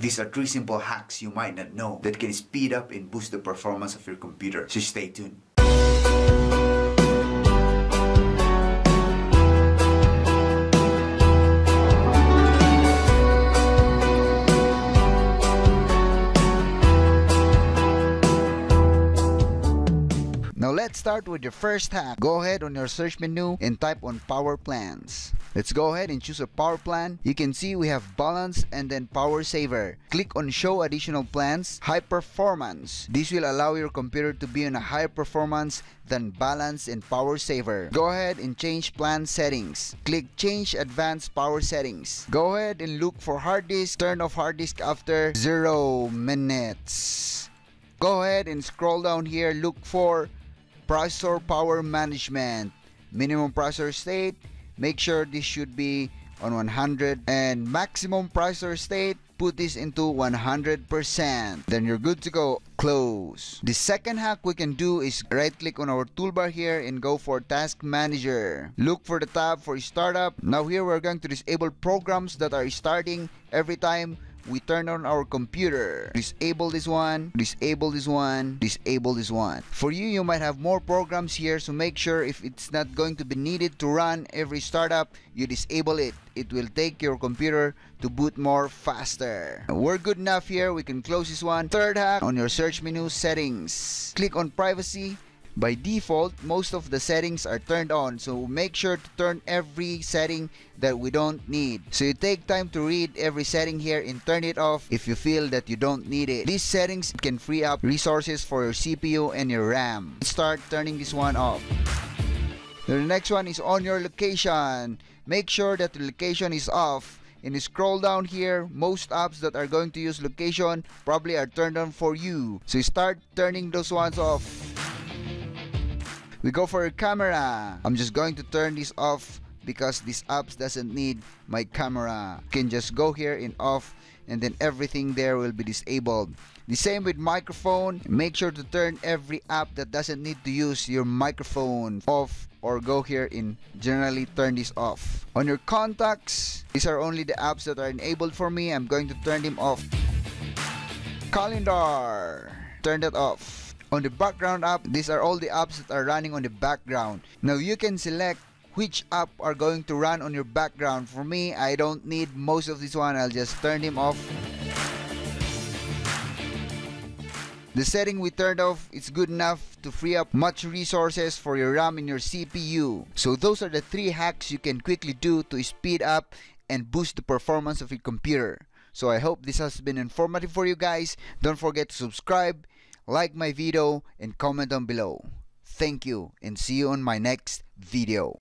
These are three simple hacks you might not know that can speed up and boost the performance of your computer. So stay tuned. Now let's start with your first hack. Go ahead on your search menu and type on power plans. Let's go ahead and choose a power plan. You can see we have balance and then power saver. Click on show additional plans, high performance. This will allow your computer to be on a higher performance than balance and power saver. Go ahead and change plan settings. Click change advanced power settings. Go ahead and look for hard disk. Turn off hard disk after 0 minutes. Go ahead and scroll down here. Look for processor power management. Minimum processor state make sure this should be on 100 and maximum processor state put this into 100% then you're good to go. Close. The second hack we can do is right click on our toolbar here and go for task manager. Look for the tab for startup. Now here we're going to disable programs that are starting every time we turn on our computer. Disable this one. Disable this one. Disable this one. For you you might have more programs here so make sure if it's not going to be needed to run every startup you disable it. It will take your computer to boot more faster. We're good enough here. We can close this one. Third hack on your search menu settings. Click on privacy by default, most of the settings are turned on, so make sure to turn every setting that we don't need. So you take time to read every setting here and turn it off if you feel that you don't need it. These settings can free up resources for your CPU and your RAM. Start turning this one off. The next one is on your location. Make sure that the location is off and you scroll down here most apps that are going to use location probably are turned on for you so you start turning those ones off we go for a camera. I'm just going to turn this off because this apps doesn't need my camera. You can just go here in off and then everything there will be disabled. The same with microphone. Make sure to turn every app that doesn't need to use your microphone off or go here in generally turn this off. On your contacts these are only the apps that are enabled for me. I'm going to turn them off. Calendar. Turn that off on the background app these are all the apps that are running on the background now you can select which app are going to run on your background for me I don't need most of this one I'll just turn them off the setting we turned off is good enough to free up much resources for your RAM and your CPU. So those are the three hacks you can quickly do to speed up and boost the performance of your computer. So I hope this has been informative for you guys. Don't forget to subscribe, like my video, and comment down below. Thank you and see you on my next video.